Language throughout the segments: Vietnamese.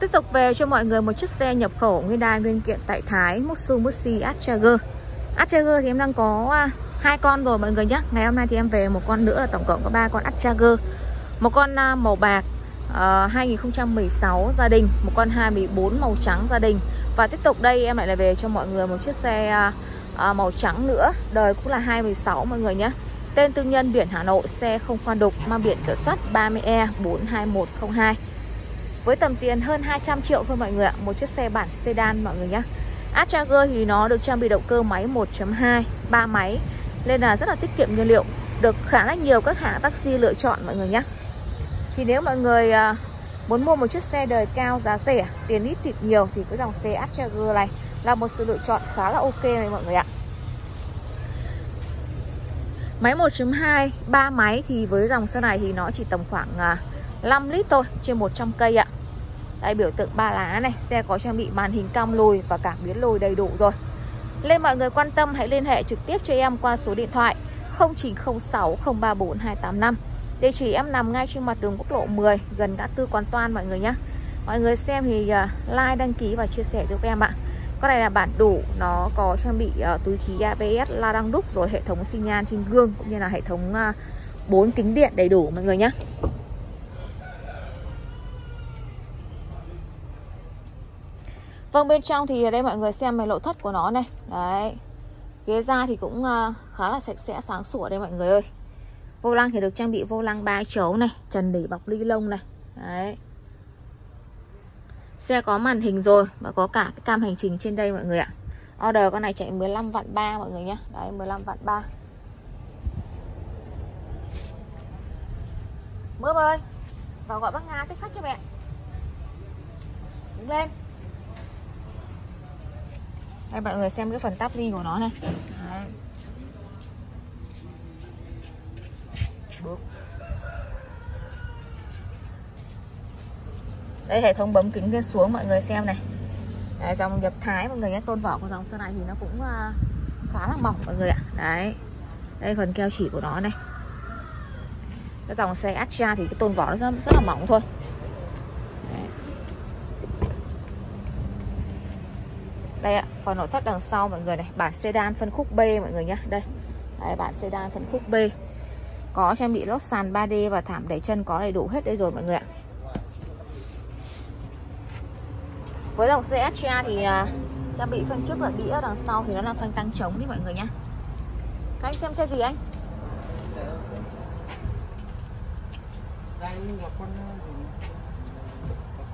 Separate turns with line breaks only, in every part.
Tiếp tục về cho mọi người một chiếc xe nhập khẩu nguyên Hyundai nguyên kiện tại Thái Mitsubishi Atchager Atchager thì em đang có à, hai con rồi mọi người nhé Ngày hôm nay thì em về một con nữa là tổng cộng có ba con Atchager Một con à, màu bạc ờ, uh, 2016 gia đình Một con 24 màu trắng gia đình. Và tiếp tục đây em lại là về cho mọi người một chiếc xe uh, màu trắng nữa. Đời cũng là 2016 mọi người nhé Tên tư nhân biển Hà Nội Xe không khoan đục Mang biển kiểm soát 30E 42102 với tầm tiền hơn 200 triệu thôi mọi người ạ. Một chiếc xe bản sedan mọi người nhé. Astrager thì nó được trang bị động cơ máy 1.2 3 máy. Nên là rất là tiết kiệm nhiên liệu. Được khá là nhiều các hãng taxi lựa chọn mọi người nhé. Thì nếu mọi người à, muốn mua một chiếc xe đời cao giá rẻ, Tiền ít thịt nhiều Thì cái dòng xe Astrager này là một sự lựa chọn khá là ok này mọi người ạ. Máy 1.2 3 máy thì với dòng xe này thì nó chỉ tầm khoảng à, 5 lít thôi, trên 100 cây ạ đây biểu tượng ba lá này Xe có trang bị màn hình cam lùi và cảm biến lùi đầy đủ rồi. Lên mọi người quan tâm hãy liên hệ trực tiếp cho em qua số điện thoại 0906 034 285 Địa chỉ em nằm ngay trên mặt đường quốc lộ 10 Gần ngã tư Quán Toan mọi người nhé. Mọi người xem thì à, like, đăng ký và chia sẻ giúp em ạ. Con này là bản đủ Nó có trang bị uh, túi khí ABS, la đăng đúc Rồi hệ thống xi nhan trên gương Cũng như là hệ thống à, uh, 4 kính điện đầy đủ mọi người nhé. Vâng bên trong thì ở đây mọi người xem về nội thất của nó này. Đấy. Ghế da thì cũng ờ, khá là sạch sẽ, sáng sủa đây mọi người ơi. Vô lăng thì được trang bị vô lăng ba chấu này, Trần để bọc ly lông này. Đấy. Xe có màn hình rồi Và có cả cái cam hành trình trên đây mọi người ạ. Order con này chạy 15 vạn 3 mọi người nhé Đấy 15 vạn 3 Mướp ơi, Vào gọi bác Nga tích khách cho mẹ. Đứng lên đây mọi người xem cái phần tắp ly của nó này. Đấy. Đây hệ thống bấm kính lên xuống mọi người xem này. Đấy, Dòng nhập thái mọi người nhé. Tôn vỏ của dòng xe này thì nó cũng ờ, khá là mỏng mọi người ạ. Đấy. Đây phần keo chỉ của nó này. Cái dòng xe Astra thì cái tôn vỏ nó rất, rất là mỏng thôi. Đây ạ phần nội thất đằng sau mọi người này bản sedan phân khúc B mọi người nhé đây Đấy, bản sedan phân khúc B. Có trang bị lót sàn 3D và thảm đẩy chân có đầy đủ hết đây rồi mọi người ạ. Với dòng xe Astra thì uh, trang bị phanh trước là đĩa đằng sau thì nó là phanh tăng trống đi mọi người nhé các anh xem xe gì anh?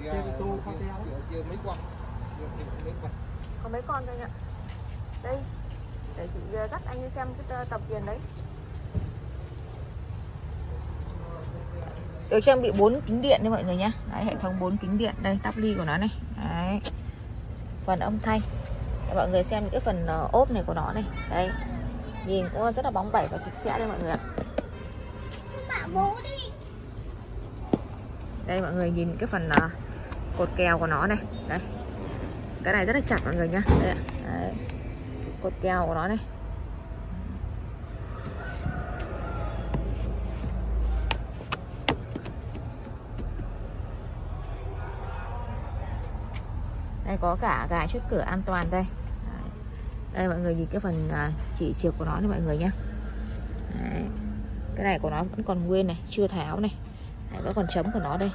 Xe ô tô con mấy quạt? Mấy quạt có mấy con thôi ạ. Đây để chị à, dắt anh đi xem cái à, tập tiền đấy. Được trang bị bốn kính điện đấy mọi người nhé đấy, hệ thống bốn kính điện đây tắp ly của nó này. Đấy. Phần âm thanh. Để mọi người xem những cái phần à, ốp này của nó này. Đây nhìn cũng rất là bóng bẩy và sạch sẽ đây mọi người ạ. Đây mọi người nhìn cái phần cột kèo của nó này. Đây cái này rất là chặt mọi người nhá. Đấy, Đấy. cột keo của nó này. Đây có cả gài chốt cửa an toàn đây. Đấy. đây mọi người nhìn cái phần à, chỉ chiều của nó này mọi người nhá. Đấy. cái này của nó vẫn còn nguyên này chưa tháo này. Đấy, vẫn còn chấm của nó đây.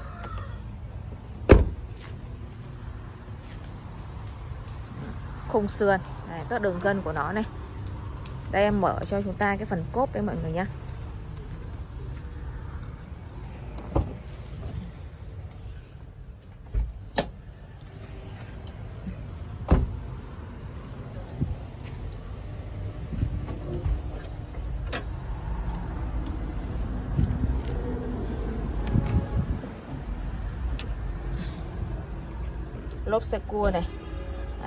Khung sườn Đấy, các đường gân của nó này. Đây em mở cho chúng ta cái phần cốp đấy mọi người nhé lốp xe cua này.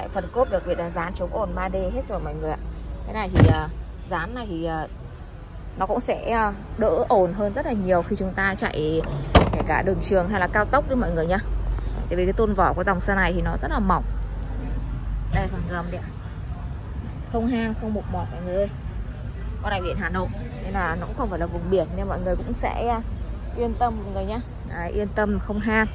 Đấy, phần cốp được là dán chống ồn 3D hết rồi mọi người ạ. Cái này thì uh, dán này thì uh, nó cũng sẽ uh, đỡ ồn hơn rất là nhiều khi chúng ta chạy kể cả đường trường hay là cao tốc đấy mọi người nhá. Tại vì cái tôn vỏ của dòng xe này thì nó rất là mỏng. Đây phần gầm đấy không hang không mục mọt mọi người ơi. Con này biển Hà Nội nên là nó cũng không phải là vùng biển nên mọi người cũng sẽ yên tâm mọi người nhé Đấy, yên tâm không hang.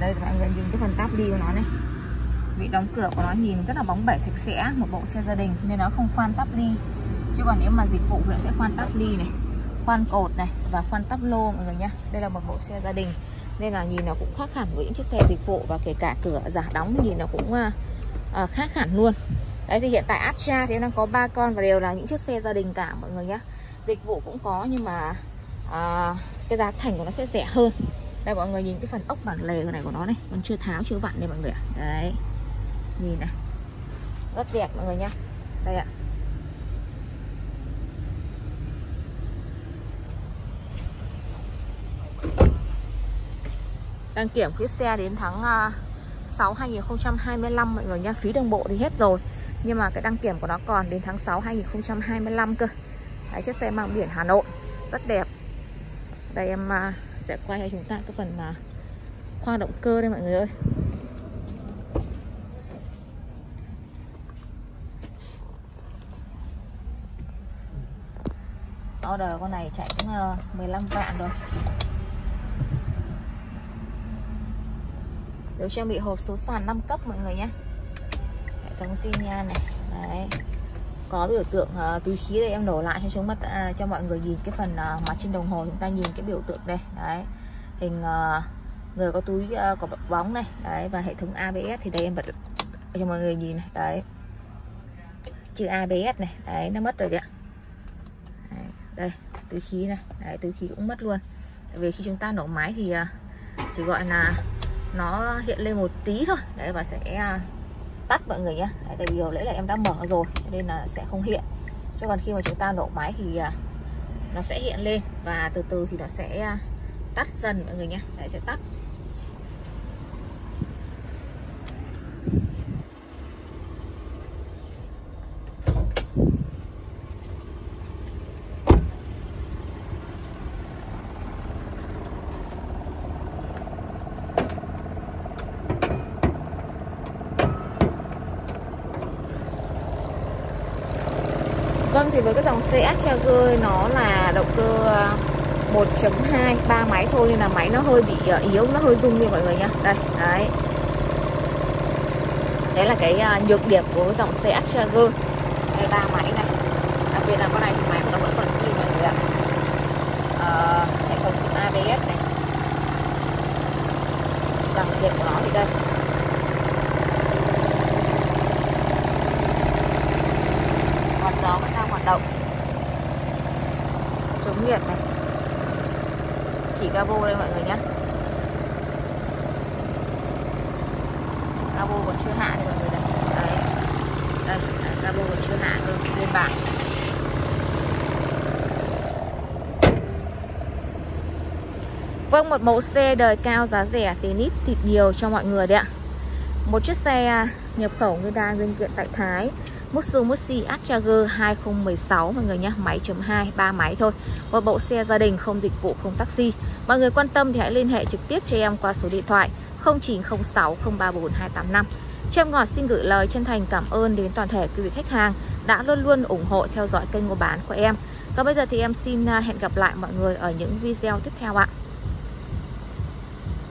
Đây mọi người nhìn cái phần táp đi của nó này. Vị đóng cửa của nó nhìn rất là bóng bẩy sạch sẽ một bộ xe gia đình nên nó không khoan tắp ly chứ còn nếu mà dịch vụ thì nó sẽ khoan tắp ly này khoan cột này và khoan tắp lô mọi người nhá. Đây là một bộ xe gia đình nên là nhìn nó cũng khác hẳn với những chiếc xe dịch vụ và kể cả cửa giả đóng nhìn nó cũng uh, khác hẳn luôn. Đấy thì hiện tại Astra thì em đang có ba con và đều là những chiếc xe gia đình cả mọi người nhé dịch vụ cũng có nhưng mà uh, cái giá thành của nó sẽ rẻ hơn đây mọi người nhìn cái phần ốc bản lề này của nó này. Còn chưa tháo chưa vặn đây mọi người ạ. Đấy. Nhìn này. Rất đẹp mọi người nhá. Đây ạ. Đăng kiểm chiếc xe đến tháng à, 6 2025 mọi người nha phí đường bộ thì hết rồi. Nhưng mà cái đăng kiểm của nó còn đến tháng 6 2025 cơ. Đấy, chiếc xe mang biển Hà Nội. Rất đẹp đây, em à, sẽ quay cho chúng ta cái phần mà khoa động cơ đây, mọi người ơi. Order con này chạy cũng ờ, 15 vạn rồi. Được trang bị hộp số sàn 5 cấp, mọi người nhé. Hệ thống xi nhan này. Đấy có biểu tượng uh, túi khí đây em đổ lại cho chúng mắt uh, cho mọi người nhìn cái phần uh, mặt trên đồng hồ chúng ta nhìn cái biểu tượng đây. Đấy hình uh, người có túi uh, có bóng này đấy và hệ thống ABS thì đây em bật cho mọi người nhìn này đấy. Chữ ABS này đấy nó mất rồi đấy ạ. Đây túi khí này đấy, túi khí cũng mất luôn. Tại vì khi chúng ta nổ máy thì uh, chỉ gọi là nó hiện lên một tí thôi đấy và sẽ uh, tắt mọi người nhé tại vì hồi lẽ là em đã mở rồi nên là sẽ không hiện. Cho còn khi mà chúng ta nổ máy thì à, nó sẽ hiện lên và từ từ thì nó sẽ à, tắt dần mọi người nhé đấy, sẽ tắt. Vâng thì với cái dòng xe Charger nó là động cơ à, 1.2 ba máy thôi nên là máy nó hơi bị à, yếu nó hơi rung như mọi người nhá. Đây đấy. Đấy là cái à, nhược điểm của cái dòng xe Charger đây ba máy này. Đặc biệt là con này thì máy của nó vẫn còn zin mọi người ạ. À, hệ thống ABS này. Bằng điện của nó thì đây gió vẫn đang hoạt động chống nhiệt này. Chỉ cabo đây mọi người nhé cabo còn chưa hạ đây mọi người đấy đây à, cabo còn chưa hạ cơ nguyên bản Vâng, một mẫu xe đời cao giá rẻ tiền ít thịt nhiều cho mọi người đấy ạ. Một chiếc xe nhập khẩu nguyên đa nguyên kiện tại Thái. Mitsubishi Outcharger 2016 mọi người nhé Máy chấm 2, 3 máy thôi Một bộ xe gia đình không dịch vụ không taxi Mọi người quan tâm thì hãy liên hệ trực tiếp cho em qua số điện thoại 0906 034 285 Cho em ngọt xin gửi lời chân thành cảm ơn đến toàn thể quý vị khách hàng đã luôn luôn ủng hộ theo dõi kênh mua bán của em. Còn bây giờ thì em xin à, hẹn gặp lại mọi người ở những video tiếp theo ạ.